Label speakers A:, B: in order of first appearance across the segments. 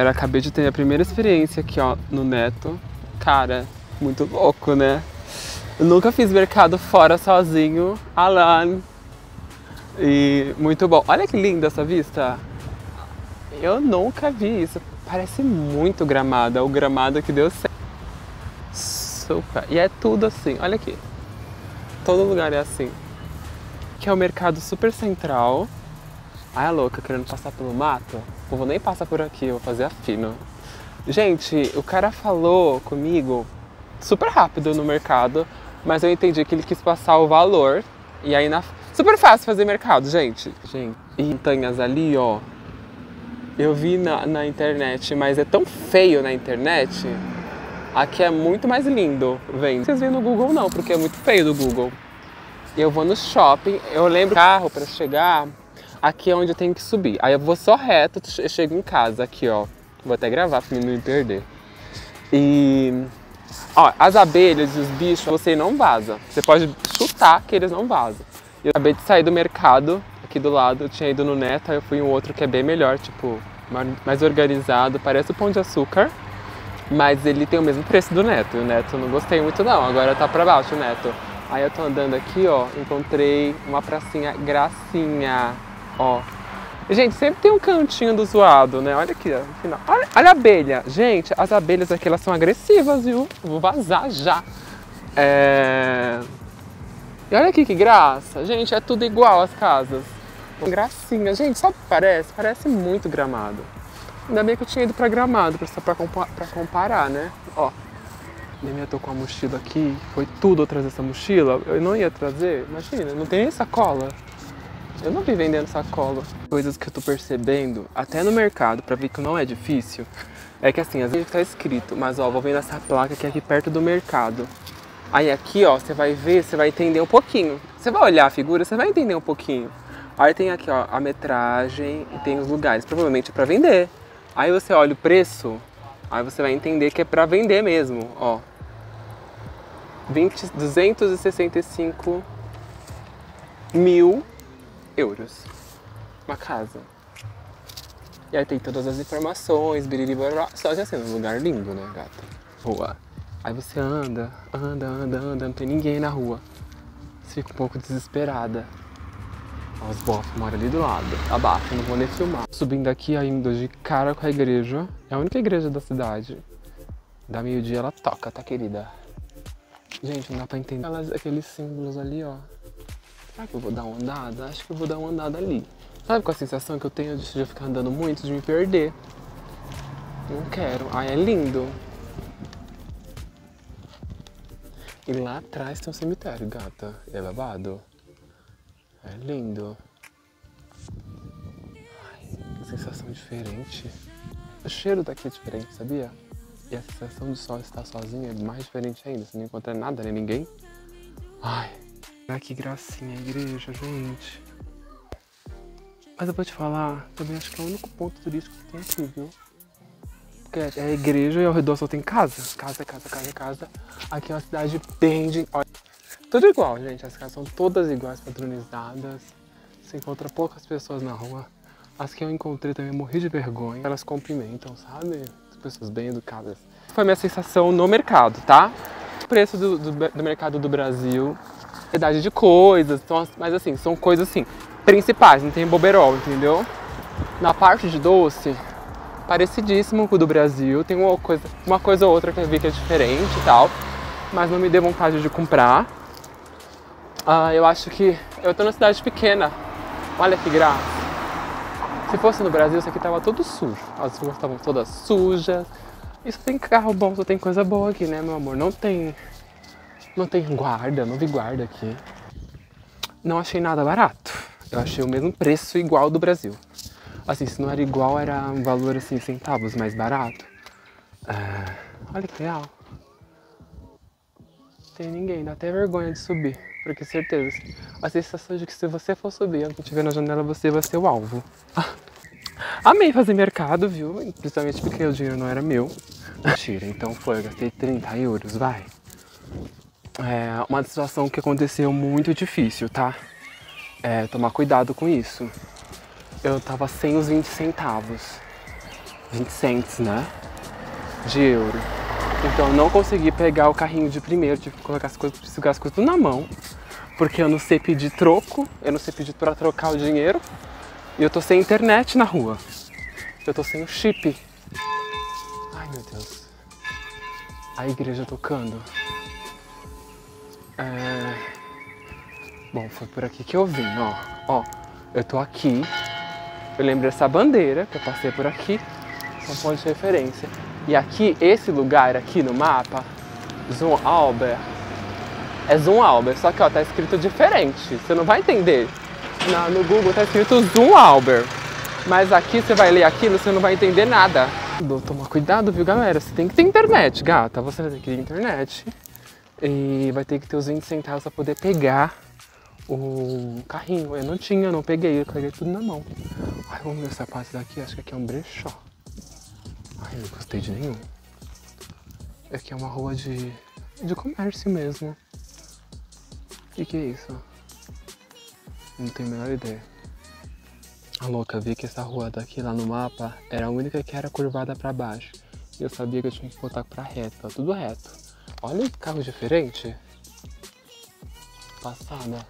A: Eu acabei de ter a primeira experiência aqui, ó, no Neto. Cara, muito louco, né? Eu nunca fiz mercado fora sozinho. Alan. E muito bom. Olha que linda essa vista. Eu nunca vi isso. Parece muito gramado. É o gramado que deu certo. Super. E é tudo assim. Olha aqui. Todo lugar é assim. Que é o mercado super central. Ai, a louca, querendo passar pelo mato? O povo nem passa por aqui, eu vou fazer afino. Gente, o cara falou comigo super rápido no mercado, mas eu entendi que ele quis passar o valor. E aí na. Super fácil fazer mercado, gente. Gente, e montanhas ali, ó. Eu vi na, na internet, mas é tão feio na internet. Aqui é muito mais lindo, vem. Vocês veem no Google não, porque é muito feio do Google. Eu vou no shopping, eu lembro carro para chegar aqui é onde eu tenho que subir. Aí eu vou só reto, eu chego em casa aqui, ó. Vou até gravar pra não me perder. E ó, as abelhas e os bichos, você não vaza. Você pode chutar que eles não vazam. Eu acabei de sair do mercado aqui do lado, eu tinha ido no Neto, aí eu fui em um outro que é bem melhor, tipo, mais organizado, parece o Pão de Açúcar, mas ele tem o mesmo preço do Neto. E o Neto não gostei muito não, agora tá pra baixo o Neto. Aí eu tô andando aqui, ó, encontrei uma pracinha gracinha ó. Gente, sempre tem um cantinho do zoado, né? Olha aqui, ó, no final. Olha, olha a abelha. Gente, as abelhas aqui, elas são agressivas, viu? vou vazar já. É... E olha aqui que graça. Gente, é tudo igual as casas. Gracinha. Gente, sabe o que parece? Parece muito gramado. Ainda bem que eu tinha ido pra gramado, pra, pra, comparar, né? Ó, minha tô com a mochila aqui. Foi tudo eu trazer essa mochila. Eu não ia trazer. Imagina, não tem nem sacola. Eu não vi vendendo sacola. Coisas que eu tô percebendo, até no mercado, pra ver que não é difícil, é que assim, às vezes tá escrito, mas ó, vou vendo essa placa que é aqui perto do mercado. Aí aqui, ó, você vai ver, você vai entender um pouquinho. Você vai olhar a figura, você vai entender um pouquinho. Aí tem aqui, ó, a metragem e tem os lugares, provavelmente é pra vender. Aí você olha o preço, aí você vai entender que é pra vender mesmo, ó. 20, 265 mil euros. Uma casa. E aí tem todas as informações, biriribará. Só que assim, um lugar lindo, né, gata? Rua. Aí você anda, anda, anda, anda, não tem ninguém na rua. Você fica um pouco desesperada. Os bofs moram ali do lado. Abaixo, não vou nem filmar. Subindo aqui ainda de cara com a igreja. É a única igreja da cidade. Da meio-dia ela toca, tá querida? Gente, não dá pra entender. aqueles símbolos ali, ó. Será que eu vou dar uma andada? Acho que eu vou dar uma andada ali. Sabe qual a sensação que eu tenho de ficar andando muito, de me perder? Não quero. Ai, é lindo. E lá atrás tem um cemitério, gata. É babado. É lindo. Ai, que sensação diferente. O cheiro daqui é diferente, sabia? E a sensação de só estar sozinha é mais diferente ainda. Você não encontra nada nem ninguém. Ai. Olha que gracinha a igreja, gente. Mas eu vou te falar, também acho que é o único ponto turístico que tem aqui, viu? Porque é a igreja e ao redor só tem casa. Casa, casa, casa, casa. Aqui é uma cidade bem de... Olha, tudo igual, gente. As casas são todas iguais, padronizadas. Você encontra poucas pessoas na rua. As que eu encontrei também morri de vergonha. Elas cumprimentam, sabe? As pessoas bem educadas. Foi minha sensação no mercado, tá? O preço do, do, do mercado do Brasil variedade de coisas, então, mas assim, são coisas assim, principais, não tem boberol, entendeu? Na parte de doce, parecidíssimo com o do Brasil, tem uma coisa, uma coisa ou outra que eu vi que é diferente e tal, mas não me deu vontade de comprar. Ah, eu acho que eu tô numa cidade pequena, olha que graça. Se fosse no Brasil, isso aqui tava todo sujo, as ruas estavam todas sujas. Isso tem carro bom, só tem coisa boa aqui, né, meu amor? Não tem não tem guarda, não vi guarda aqui. Não achei nada barato. Eu achei o mesmo preço igual do Brasil. Assim, se não era igual, era um valor assim, centavos mais barato. Ah, olha que legal. Tem ninguém, dá até vergonha de subir. Porque certeza, a sensação de que se você for subir, alguém estiver na janela, você vai ser o alvo. amei fazer mercado, viu? Principalmente porque o dinheiro não era meu. Mentira, então foi, eu gastei 30 euros, vai é uma situação que aconteceu muito difícil, tá? É, tomar cuidado com isso. Eu tava sem os 20 centavos. 20 cents, né? De euro. Então eu não consegui pegar o carrinho de primeiro, tive que colocar as coisas, segurar as coisas tudo na mão. Porque eu não sei pedir troco, eu não sei pedir para trocar o dinheiro. E eu tô sem internet na rua. Eu tô sem o chip. Ai meu Deus. A igreja tocando. É... Bom, foi por aqui que eu vim, ó. Ó, eu tô aqui. Eu lembro dessa bandeira, que eu passei por aqui. São pontos de referência. E aqui, esse lugar aqui no mapa, Zoom Albert, é Zoom Albert, só que ó, tá escrito diferente. Você não vai entender. Na, no Google tá escrito Zoom Albert. Mas aqui você vai ler aquilo, você não vai entender nada. Toma cuidado, viu, galera? Você tem que ter internet, gata. Você vai ter que ter internet. E vai ter que ter os 20 centavos pra poder pegar o carrinho. Eu não tinha, não peguei, eu peguei tudo na mão. Ai, vamos ver essa parte daqui, acho que aqui é um brechó. Ai, não gostei de nenhum. Aqui é uma rua de, de comércio mesmo. O que, que é isso? Não tenho a menor ideia. A louca, vi que essa rua daqui lá no mapa era a única que era curvada para baixo. E eu sabia que eu tinha que botar pra reto, tá tudo reto. Olha que carro diferente. Passada.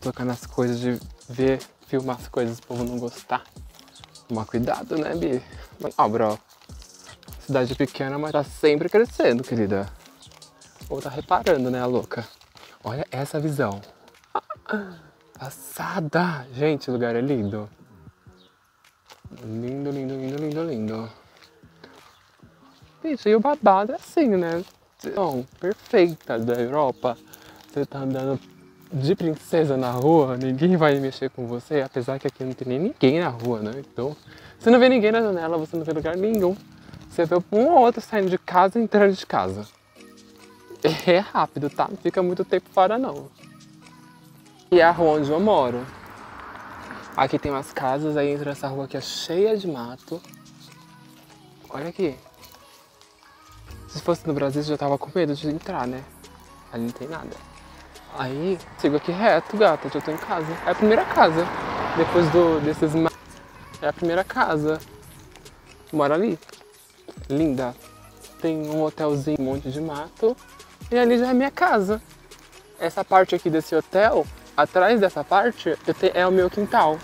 A: Tocar nas coisas de ver, filmar as coisas, o povo não gostar. Tomar cuidado, né, Bi? Ó, oh, bro. Cidade pequena, mas tá sempre crescendo, querida. Ou tá reparando, né, a louca? Olha essa visão. Passada! Gente, o lugar é lindo. Lindo, lindo, lindo, lindo, lindo. Bicho, e o babado é assim, né? Bom, perfeita da Europa. Você tá andando de princesa na rua, ninguém vai mexer com você, apesar que aqui não tem nem ninguém na rua, né? Então, você não vê ninguém na janela, você não vê lugar nenhum. Você vê um ou outro saindo de casa e entrando de casa. É rápido, tá? Não fica muito tempo fora, não. E a rua onde eu moro. Aqui tem umas casas, aí entra essa rua que é cheia de mato. Olha aqui. Se fosse no Brasil, eu já tava com medo de entrar, né? Ali não tem nada. Aí, sigo aqui reto, gata, já tô em casa. É a primeira casa. Depois do, desses... É a primeira casa. Mora ali. Linda. Tem um hotelzinho, um monte de mato. E ali já é minha casa. Essa parte aqui desse hotel, atrás dessa parte, te, é o meu quintal.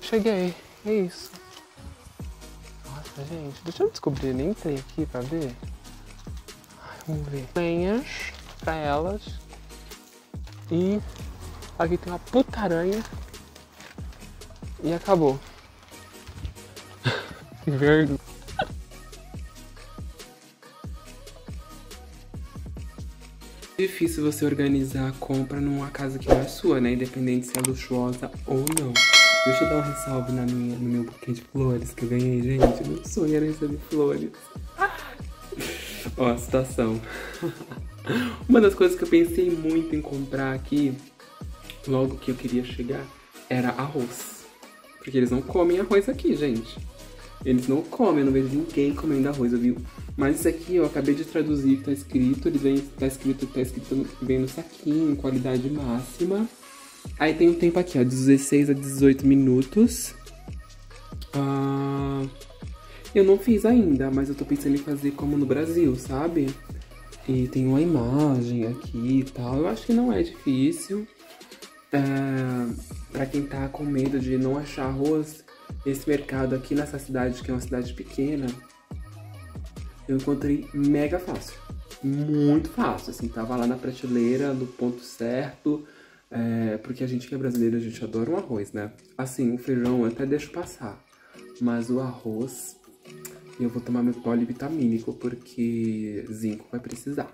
A: Cheguei. É isso. Nossa, gente. Deixa eu descobrir. Nem entrei aqui pra ver. Ai, vamos ver. Lenhas pra elas. E aqui tem uma puta aranha. E acabou. que vergonha. difícil você organizar a compra numa casa que não é sua, né? Independente se é luxuosa ou não. Deixa eu dar um ressalve na minha, no meu buquê de flores que eu ganhei, gente. Meu sonho era receber flores. Ó, a situação. Uma das coisas que eu pensei muito em comprar aqui, logo que eu queria chegar, era arroz. Porque eles não comem arroz aqui, gente. Eles não comem, eu não vejo ninguém comendo arroz, viu? Mas isso aqui eu acabei de traduzir, tá escrito, eles vem, tá escrito, tá escrito, vem no saquinho, qualidade máxima. Aí tem um tempo aqui, ó, 16 a 18 minutos. Ah, eu não fiz ainda, mas eu tô pensando em fazer como no Brasil, sabe? E tem uma imagem aqui e tal. Eu acho que não é difícil. É, pra quem tá com medo de não achar arroz, esse mercado aqui nessa cidade, que é uma cidade pequena, eu encontrei mega fácil. Muito fácil, assim, tava lá na prateleira, no ponto certo. É, porque a gente que é brasileiro, a gente adora um arroz, né? Assim, o feijão eu até deixo passar. Mas o arroz, eu vou tomar meu polivitamínico, porque zinco vai precisar.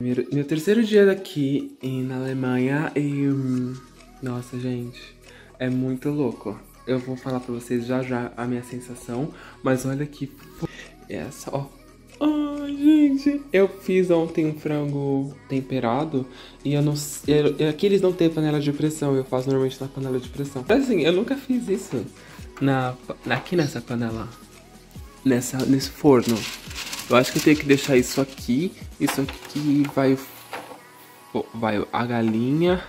A: Meu, meu terceiro dia daqui na Alemanha e... Hum, nossa, gente, é muito louco. Eu vou falar pra vocês já já a minha sensação, mas olha que... Essa, ó, Ai, gente. Eu fiz ontem um frango temperado e eu não Aqui eles não têm panela de pressão, eu faço normalmente na panela de pressão. Mas assim, eu nunca fiz isso na, aqui nessa panela. Nessa, nesse forno. Eu acho que eu tenho que deixar isso aqui. Isso aqui vai. Vai a galinha.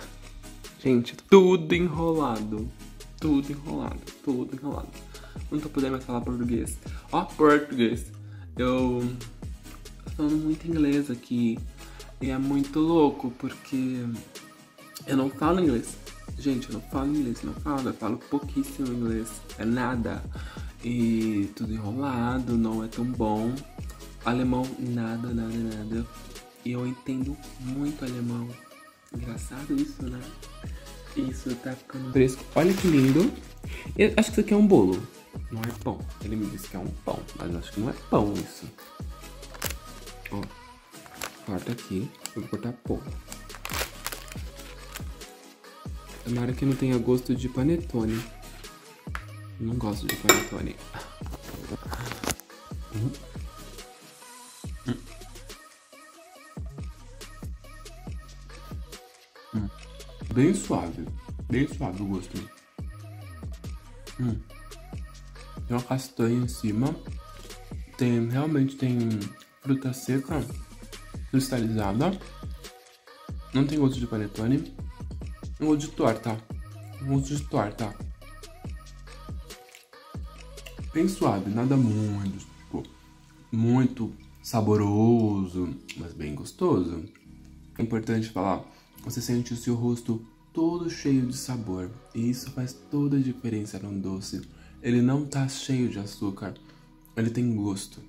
A: Gente, tudo enrolado. Tudo enrolado, tudo enrolado. Não tô podendo falar português. Ó, português. Eu falando muito inglês aqui. E é muito louco, porque eu não falo inglês. Gente, eu não falo inglês, não falo. Eu falo pouquíssimo inglês. É nada. E tudo enrolado, não é tão bom. Alemão, nada, nada, nada. E eu entendo muito alemão. Engraçado isso, né? Isso tá ficando fresco. Olha que lindo. Eu acho que isso aqui é um bolo. Não é pão. Ele me disse que é um pão, mas acho que não é pão isso. Ó. Corta aqui. Eu vou cortar pouco. Tomara que não tenha gosto de panetone. Não gosto de panetone. Bem suave. Bem suave o gosto. Hum. Tem uma castanha em cima. Tem, realmente tem fruta seca cristalizada. Não tem gosto de panetone. Um gosto de torta. Um gosto de torta. Bem suave, nada muito, tipo, muito saboroso, mas bem gostoso. É importante falar, você sente o seu rosto todo cheio de sabor. E isso faz toda a diferença num doce. Ele não tá cheio de açúcar, ele tem gosto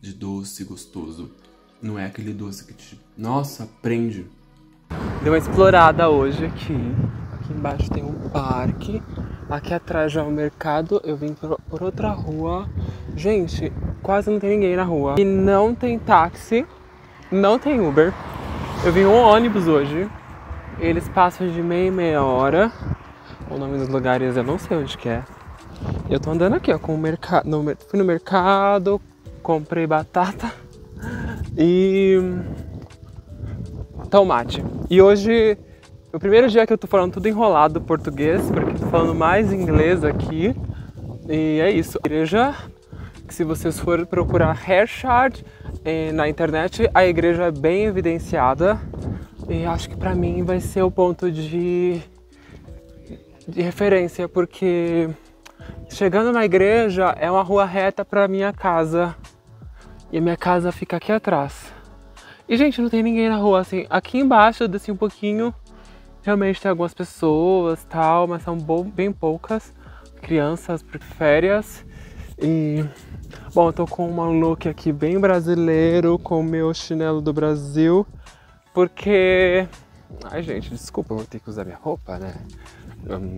A: de doce gostoso. Não é aquele doce que te, nossa, prende. Deu uma explorada hoje aqui. Aqui embaixo tem um parque. Aqui atrás já é o mercado. Eu vim por, por outra rua. Gente, quase não tem ninguém na rua. E não tem táxi, não tem Uber. Eu vim um ônibus hoje. Eles passam de meia e meia hora. O nome dos lugares eu não sei onde que é. Eu tô andando aqui, ó, com o mercado. Fui no mercado, comprei batata e tomate. E hoje, o primeiro dia que eu tô falando tudo enrolado português, porque tô falando mais inglês aqui. E é isso. Igreja, que se vocês forem procurar Hershard eh, na internet, a igreja é bem evidenciada. E acho que para mim vai ser o ponto de, de referência, porque chegando na igreja é uma rua reta para minha casa e a minha casa fica aqui atrás. E gente, não tem ninguém na rua assim. Aqui embaixo eu desci um pouquinho, realmente tem algumas pessoas tal, mas são bem poucas crianças por férias. E bom, eu tô com uma look aqui bem brasileiro, com o meu chinelo do Brasil. Porque. Ai, gente, desculpa, eu vou ter que usar minha roupa, né?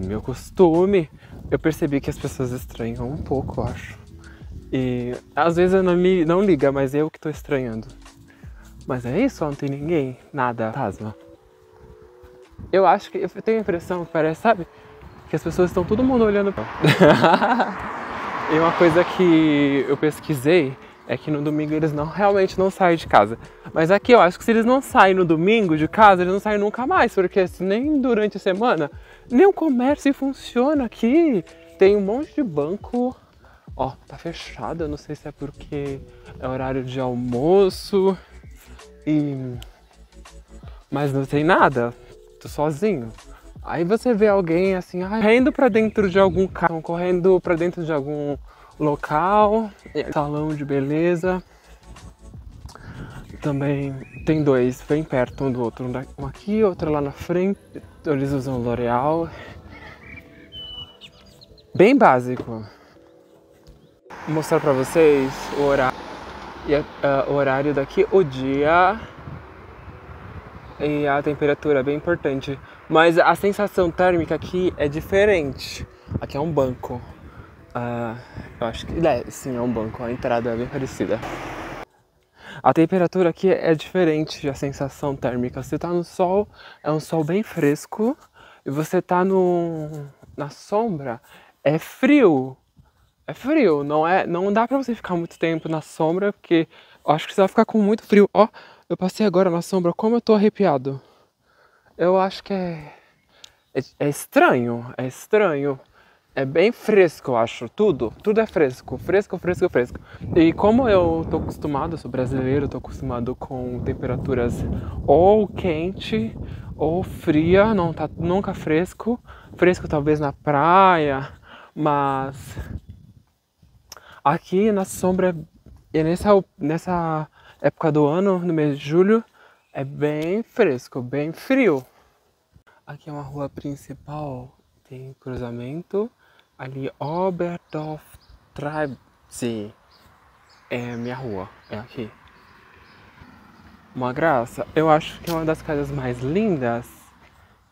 A: Meu costume. Eu percebi que as pessoas estranham um pouco, eu acho. E às vezes eu não, li, não liga, mas eu que tô estranhando. Mas é isso, não tem ninguém, nada, fantasma. Eu acho que. Eu tenho a impressão que parece, sabe? Que as pessoas estão todo mundo olhando pra. e uma coisa que eu pesquisei é que no domingo eles não realmente não saem de casa. Mas aqui eu acho que se eles não saem no domingo de casa, eles não saem nunca mais, porque assim, nem durante a semana, nem o comércio funciona aqui. Tem um monte de banco, ó, tá fechado, eu não sei se é porque é horário de almoço e mas não tem nada. Tô sozinho. Aí você vê alguém assim, correndo para dentro de algum carro, correndo para dentro de algum local, salão de beleza. Também tem dois bem perto um do outro, um aqui, outro lá na frente. Eles usam L'Oreal. Bem básico. Mostrar para vocês o horário, uh, o horário daqui, o dia e a temperatura é bem importante. Mas a sensação térmica aqui é diferente. Aqui é um banco. Uh, eu acho que é, sim, é um banco, a entrada é bem parecida. A temperatura aqui é diferente, a sensação térmica. Você tá no sol, é um sol bem fresco, e você tá no, na sombra, é frio. É frio, não é, não dá para você ficar muito tempo na sombra, porque acho que você vai ficar com muito frio. Ó, eu passei agora na sombra, como eu tô arrepiado. Eu acho que é, é, é estranho, é estranho. É bem fresco, eu acho. Tudo, tudo é fresco, fresco, fresco, fresco. E como eu tô acostumado, sou brasileiro, tô acostumado com temperaturas ou quente ou fria, não tá nunca fresco. Fresco talvez na praia, mas Aqui na sombra, e nessa, nessa época do ano, no mês de julho, é bem fresco, bem frio. Aqui é uma rua principal, tem cruzamento. Ali, Oberdorf Treibsee. É minha rua, é aqui. Uma graça. Eu acho que é uma das casas mais lindas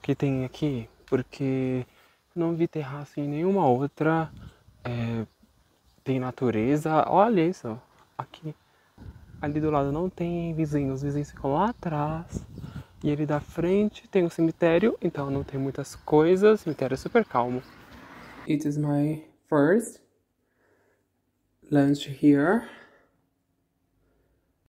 A: que tem aqui, porque não vi terraço em nenhuma outra. É, tem natureza. Olha isso, aqui. Ali do lado não tem vizinhos, os vizinhos ficam lá atrás. E ali da frente tem um cemitério, então não tem muitas coisas, o cemitério é super calmo. It is my first lunch here.